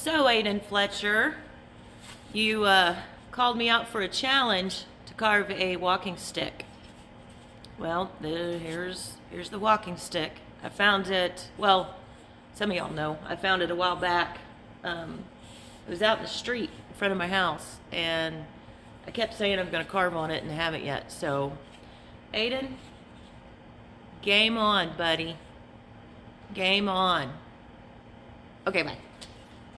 So, Aiden Fletcher, you uh, called me out for a challenge to carve a walking stick. Well, the, here's here's the walking stick. I found it. Well, some of y'all know. I found it a while back. Um, it was out in the street in front of my house, and I kept saying I'm going to carve on it and haven't yet. So, Aiden, game on, buddy. Game on. Okay, bye.